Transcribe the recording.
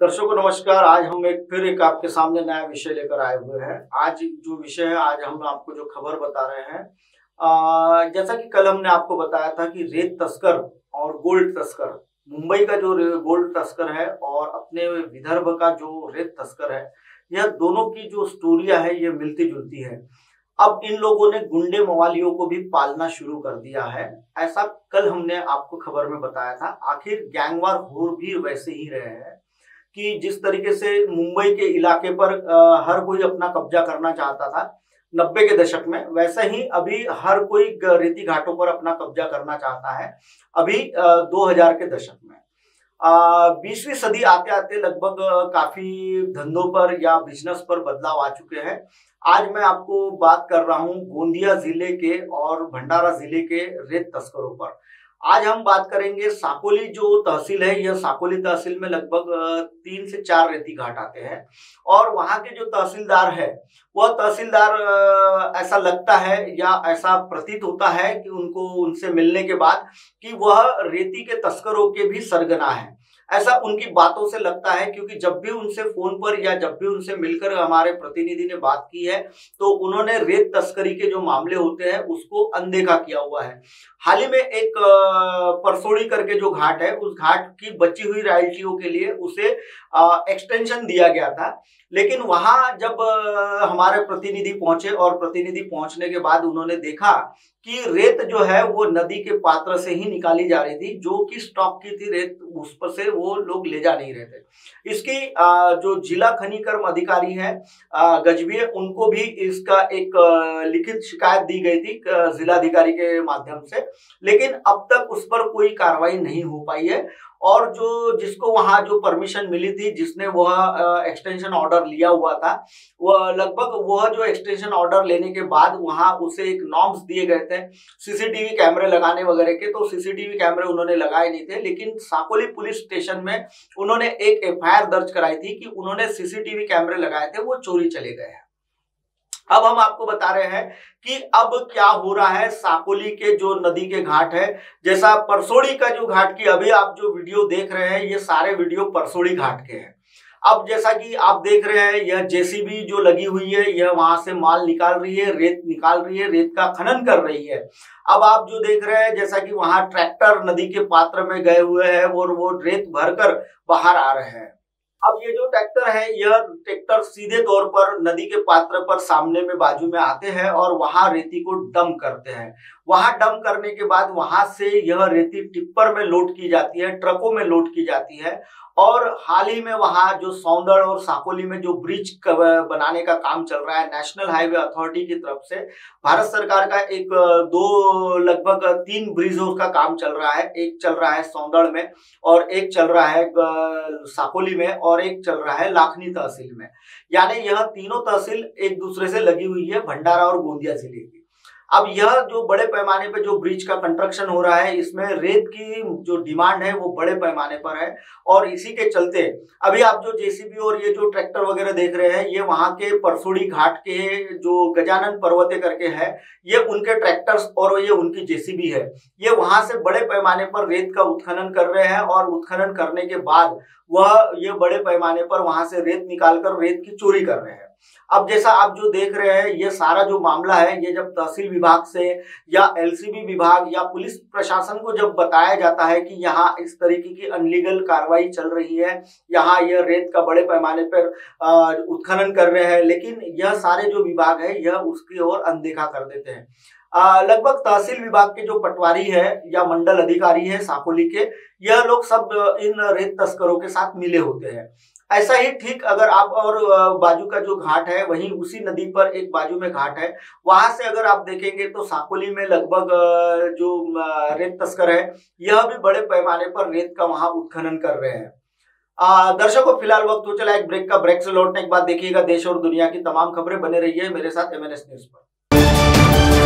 दर्शकों नमस्कार। आज हम एक फिर एक आपके सामने नया विषय लेकर आए हुए हैं। आज जो विषय है, आज हम आपको जो खबर बता रहे हैं जैसा कि कल हमने आपको बताया था कि रेत तस्कर और गोल्ड तस्कर, मुंबई का जो गोल्ड तस्कर है और अपने विदर्भ का जो रेत तस्कर है, यह दोनों की जो स्टोरिया है, ये मिलती जुलती है। अब इन लोगों ने गुंडे मवालियों को भी पालना शुरू कर दिया है। ऐसा कल हमने आपको खबर में बताया था। आखिर गैंगवार हो भी वैसे ही रहे हैं। कि जिस तरीके से मुंबई के इलाके पर हर कोई अपना कब्जा करना चाहता था, नब्बे के दशक में, वैसे ही अभी हर कोई रेती घाटों पर अपना कब्जा करना चाहता है, अभी 2000 के दशक में। बीसवीं सदी आते आते लगभग काफ़ी धंधों पर या बिज़नेस पर बदलाव आ चुके हैं। आज मैं आपको बात कर रहा हूँ गोंदिया ज़िले के और भंडारा ज़िले के रेत तस्करों पर। आज हम बात करेंगे साकोली जो तहसील है, यह साकोली तहसील में लगभग तीन से चार रेती घाट आते हैं। और वहाँ के जो तहसीलदार है, वह तहसीलदार ऐसा लगता है या ऐसा प्रतीत होता है कि उनको उनसे मिलने के बाद कि वह रेती के तस्करों के भी सरगना है। ऐसा उनकी बातों से लगता है, क्योंकि जब भी उनसे फ़ोन पर या जब भी उनसे मिलकर हमारे प्रतिनिधि ने बात की है तो उन्होंने रेत तस्करी के जो मामले होते हैं, उसको अनदेखा किया हुआ है। हाल ही में एक परसोड़ी करके जो घाट है, उस घाट की बची हुई रॉयल्टियों के लिए उसे एक्सटेंशन दिया गया था। लेकिन वहाँ जब हमारे प्रतिनिधि पहुँचे और प्रतिनिधि पहुँचने के बाद उन्होंने देखा कि रेत जो है, वो नदी के पात्र से ही निकाली जा रही थी, जो कि स्टॉक की थी, रेत उस पर से वो लोग ले जा नहीं रहे थे इसकी जो जिला खनिकर्म अधिकारी है गजबीय उनको भी इसका एक लिखित शिकायत दी गई थी जिलाधिकारी के माध्यम से। लेकिन अब तक उस पर कोई कार्रवाई नहीं हो पाई है। और जो जिसको वहाँ जो परमिशन मिली थी, जिसने वह एक्सटेंशन ऑर्डर लिया हुआ था, वह लगभग वह जो एक्सटेंशन ऑर्डर लेने के बाद वहाँ उसे एक नॉर्म्स दिए गए थे सीसीटीवी कैमरे लगाने वगैरह के तो सीसीटीवी कैमरे उन्होंने लगाए नहीं थे, लेकिन साकोली पुलिस स्टेशन में उन्होंने एक एफ़ दर्ज कराई थी कि उन्होंने सीसीटीवी कैमरे लगाए थे, वो चोरी चले गए हैं। अब हम आपको बता रहे हैं कि अब क्या हो रहा है साकोली के जो नदी के घाट है, जैसा परसोड़ी का जो घाट की अभी आप जो वीडियो देख रहे हैं, ये सारे वीडियो परसोड़ी घाट के हैं। अब जैसा कि आप देख रहे हैं, यह जेसीबी जो लगी हुई है, यह वहाँ से माल निकाल रही है, रेत निकाल रही है, रेत का खनन कर रही है। अब आप जो देख रहे हैं, जैसा कि वहाँ ट्रैक्टर नदी के पात्र में गए हुए हैं और वो रेत भरकर बाहर आ रहे हैं। अब ये जो ट्रैक्टर है, यह ट्रैक्टर सीधे तौर पर नदी के पात्र पर सामने में बाजू में आते हैं और वहाँ रेती को डम करते हैं। वहाँ डम करने के बाद वहाँ से यह रेती टिप्पर में लोड की जाती है, ट्रकों में लोड की जाती है। और हाल ही में वहाँ जो सौंदड़ और साकोली में जो ब्रिज बनाने का काम चल रहा है नेशनल हाईवे अथॉरिटी की तरफ़ से, भारत सरकार का एक, दो, लगभग तीन ब्रिजों का काम चल रहा है। एक चल रहा है सौंदड़ में और एक चल रहा है साकोली में और एक चल रहा है लाखनी तहसील में। यानी यह तीनों तहसील एक दूसरे से लगी हुई है, भंडारा और गोंदिया ज़िले की। अब यह जो बड़े पैमाने पर जो ब्रिज का कंस्ट्रक्शन हो रहा है, इसमें रेत की जो डिमांड है, वो बड़े पैमाने पर है और इसी के चलते अभी आप जो जेसीबी और ये जो ट्रैक्टर वगैरह देख रहे हैं, ये वहाँ के परसुड़ी घाट के जो गजानन पर्वते करके है, ये उनके ट्रैक्टर्स और ये उनकी जेसीबी है। ये वहाँ से बड़े पैमाने पर रेत का उत्खनन कर रहे हैं और उत्खनन करने के बाद वह ये बड़े पैमाने पर वहाँ से रेत निकालकर रेत की चोरी कर रहे हैं। अब जैसा आप जो देख रहे हैं, ये सारा जो मामला है, ये जब तहसील विभाग से या एलसीबी विभाग या पुलिस प्रशासन को जब बताया जाता है कि यहाँ इस तरीके की अनलीगल कार्रवाई चल रही है, यहाँ यह रेत का बड़े पैमाने पर उत्खनन कर रहे हैं, लेकिन यह सारे जो विभाग है, यह उसकी ओर अनदेखा कर देते हैं। लगभग तहसील विभाग के जो पटवारी है या मंडल अधिकारी है, साकोली के, यह लोग सब इन रेत तस्करों के साथ मिले होते हैं। ऐसा ही ठीक अगर आप और बाजू का जो घाट है, वहीं उसी नदी पर एक बाजू में घाट है, वहाँ से अगर आप देखेंगे तो साकोली में लगभग जो रेत तस्कर है, यह भी बड़े पैमाने पर रेत का वहाँ उत्खनन कर रहे हैं। दर्शकों, फ़िलहाल वक्त हो चला एक ब्रेक का, ब्रेक से लौटने के बाद देखिएगा देश और दुनिया की तमाम खबरें, बने रही है मेरे साथ एमएनएस न्यूज़ पर।